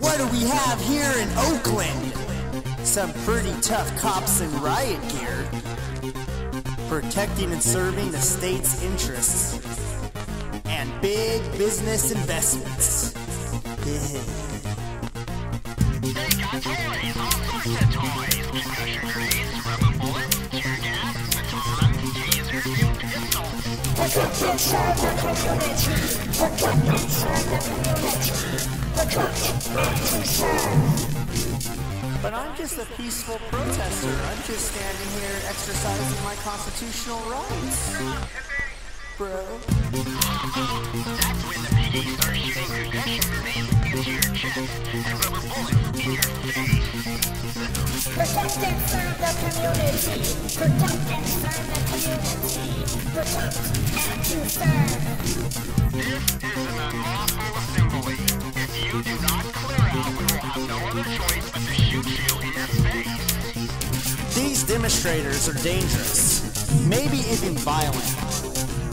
What do we have here in Oakland? Some pretty tough cops in riot gear. Protecting and serving the state's interests. And big business investments. They got toys, all sorts of toys. Concussion grenades, rubber bullets, tear gas, baton, tasers, and pistols. But I'm just a peaceful protester. I'm just standing here exercising my constitutional rights. Bro. That's when the piggies start shooting concussion grenades into your chest and rubber bullets in your face. Protect and serve the community. Protect and serve the community. Protect These demonstrators are dangerous, maybe even violent.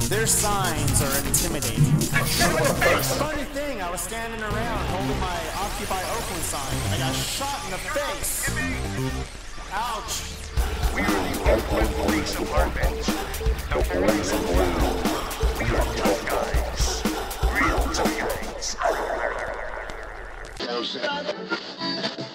Their signs are intimidating. Funny thing, I was standing around holding my Occupy Oakland sign. I got shot in the face. Ouch. We are the Oakland Police Department. no sense.